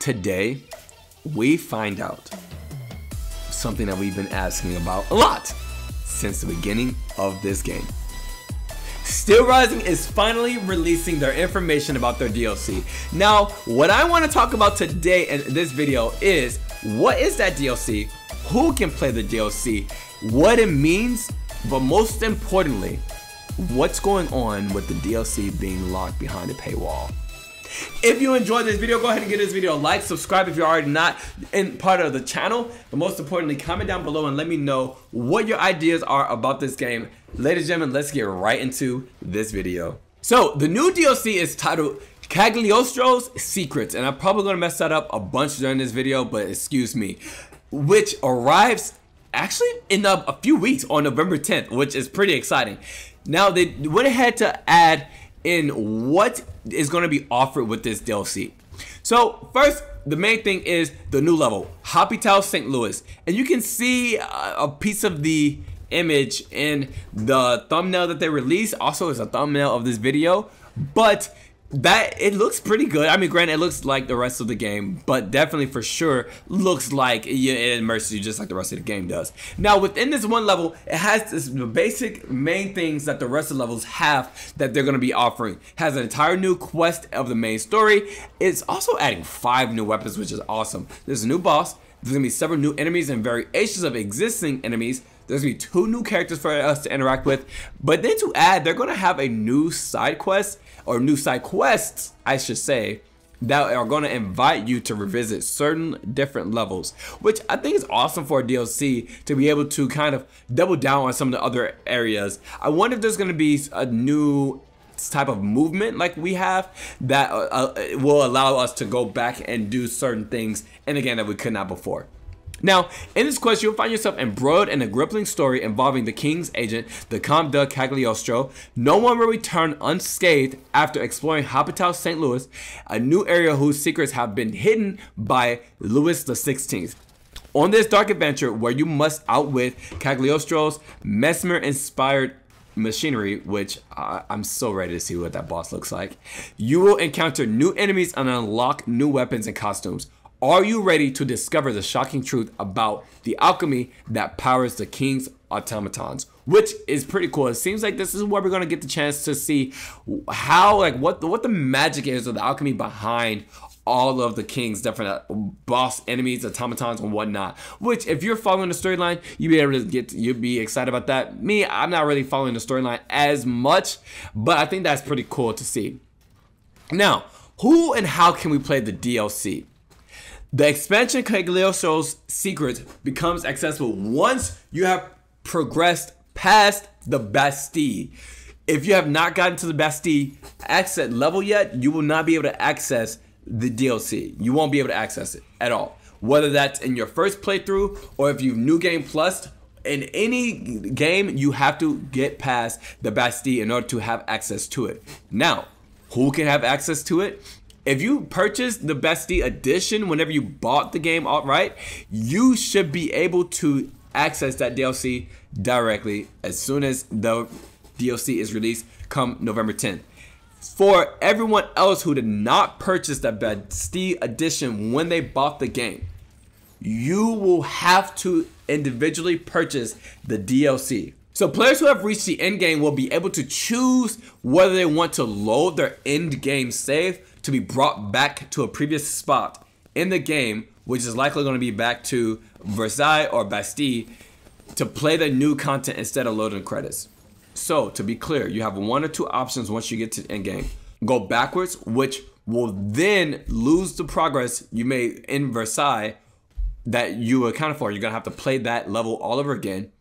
Today, we find out something that we've been asking about a lot since the beginning of this game. Steelrising is finally releasing their information about their DLC. Now, what I want to talk about today in this video is what is that DLC, who can play the DLC, what it means, but most importantly, what's going on with the DLC being locked behind a paywall. If you enjoyed this video, go ahead and give this video a like, subscribe if you're already not in part of the channel, but most importantly, comment down below and let me know what your ideas are about this game. Ladies and gentlemen, let's get right into this video. So, the new DLC is titled Cagliostro's Secrets, and I'm probably going to mess that up a bunch during this video, but excuse me, which arrives actually in a, a few weeks on November 10th, which is pretty exciting. Now, they went ahead to add in what is going to be offered with this DLC. So first, the main thing is the new level, Hospital St. Louis. And you can see a piece of the image in the thumbnail that they released. Also, is a thumbnail of this video. But that it looks pretty good. I mean, granted, it looks like the rest of the game, but definitely for sure looks like it immerses you just like the rest of the game does. Now, within this one level, it has this basic main things that the rest of the levels have that they're going to be offering. It has an entire new quest of the main story. It's also adding five new weapons, which is awesome. There's a new boss. There's going to be several new enemies and variations of existing enemies. There's gonna be two new characters for us to interact with. But then to add, they're gonna have a new side quest or new side quests, I should say, that are going to invite you to revisit certain different levels, which I think is awesome for a DLC to be able to kind of double down on some of the other areas. I wonder if there's going to be a new type of movement like we have that uh, uh, will allow us to go back and do certain things and again that we could not before. Now, in this quest, you'll find yourself embroiled in a gripping story involving the king's agent, the Comte de Cagliostro. No one will return unscathed after exploring Hospital St. Louis, a new area whose secrets have been hidden by Louis XVI. On this dark adventure, where you must outwit Cagliostro's mesmer-inspired machinery, which uh, I'm so ready to see what that boss looks like, you will encounter new enemies and unlock new weapons and costumes. Are you ready to discover the shocking truth about the alchemy that powers the king's automatons? Which is pretty cool. It seems like this is where we're gonna get the chance to see how, like, what the, what the magic is of the alchemy behind all of the king's different uh, boss enemies, automatons, and whatnot. Which, if you're following the storyline, you'll be able to get, you'll be excited about that. Me, I'm not really following the storyline as much, but I think that's pretty cool to see. Now, who and how can we play the DLC? The expansion Cagliostro's Secret becomes accessible once you have progressed past the Bastille. If you have not gotten to the Bastille access level yet, you will not be able to access the DLC. You won't be able to access it at all. Whether that's in your first playthrough or if you've New Game Plus, in any game, you have to get past the Bastille in order to have access to it. Now, who can have access to it? If you purchased the Bastille edition whenever you bought the game outright, you should be able to access that DLC directly as soon as the DLC is released come November 10th. For everyone else who did not purchase the Bastille edition when they bought the game, you will have to individually purchase the DLC. So players who have reached the end game will be able to choose whether they want to load their end game save to be brought back to a previous spot in the game, which is likely going to be back to Versailles or Bastille, to play the new content instead of loading credits. So, to be clear, you have one or two options once you get to end game. Go backwards, which will then lose the progress you made in Versailles that you accounted for. You're going to have to play that level all over again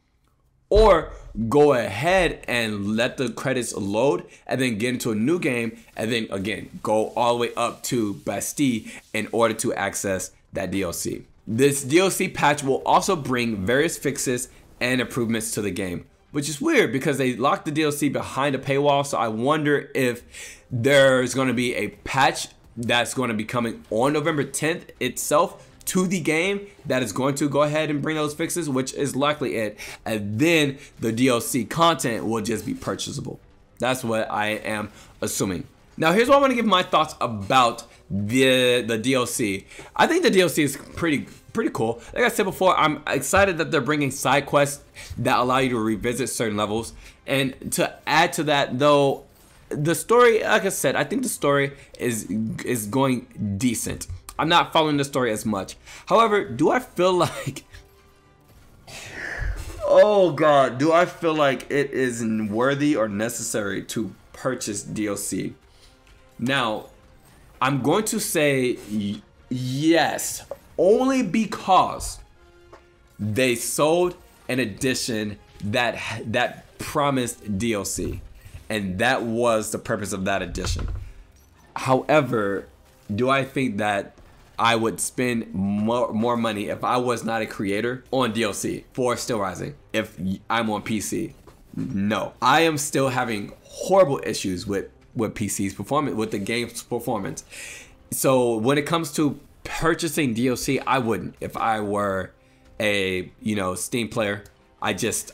or go ahead and let the credits load and then get into a new game and then again go all the way up to Bastille in order to access that DLC. This DLC patch will also bring various fixes and improvements to the game, which is weird because they locked the DLC behind a paywall. So I wonder if there's going to be a patch that's going to be coming on November 10th itself to the game that is going to go ahead and bring those fixes, which is likely it. And then the DLC content will just be purchasable. That's what I am assuming. Now, here's what I want to give my thoughts about the the DLC. I think the DLC is pretty pretty cool. Like I said before, I'm excited that they're bringing side quests that allow you to revisit certain levels. And to add to that, though, the story, like I said, I think the story is is going decent. I'm not following the story as much. However, do I feel like Oh god, do I feel like it is worthy or necessary to purchase DLC? Now, I'm going to say yes, only because they sold an edition that that promised DLC, and that was the purpose of that edition. However, do I think that I would spend more, more money if I was not a creator on DLC for Steelrising if I'm on PC? No. I am still having horrible issues with with PC's performance, with the game's performance. So when it comes to purchasing DLC, I wouldn't. If I were a you know Steam player, I just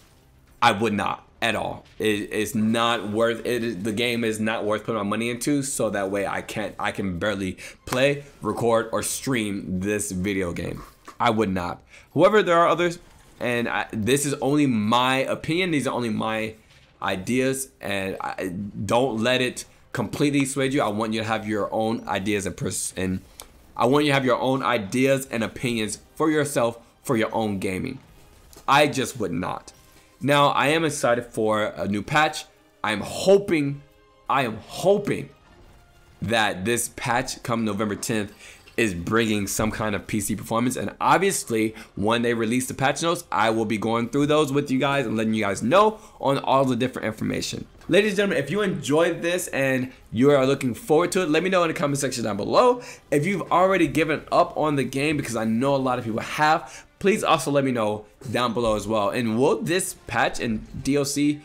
I would not at all. It is not worth it. The game is not worth putting my money into. So that way I can't. I can barely play, record, or stream this video game. I would not. However, there are others, and I, this is only my opinion. These are only my ideas, and I, don't let it completely sway you. I want you to have your own ideas and pers- and I want you to have your own ideas and opinions for yourself for your own gaming. I just would not. Now, I am excited for a new patch. I'm hoping, I am hoping that this patch come November 10th is bringing some kind of PC performance. And obviously, when they release the patch notes, I will be going through those with you guys and letting you guys know on all the different information. Ladies and gentlemen, if you enjoyed this and you are looking forward to it, let me know in the comment section down below. If you've already given up on the game, because I know a lot of people have, please also let me know down below as well. And will this patch and DLC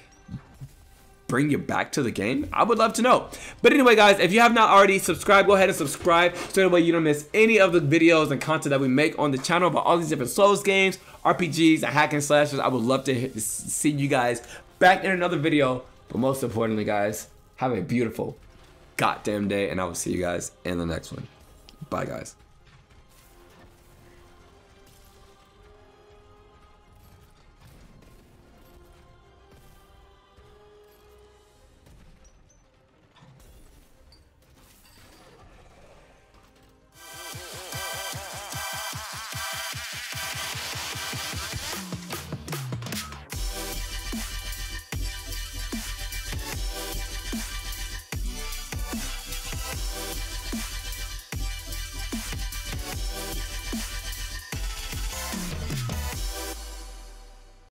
bring you back to the game? I would love to know. But anyway, guys, if you have not already subscribed, go ahead and subscribe so that way you don't miss any of the videos and content that we make on the channel about all these different Souls games, RPGs, and hack and slashers. I would love to see you guys back in another video. But most importantly, guys, have a beautiful goddamn day, and I will see you guys in the next one. Bye, guys.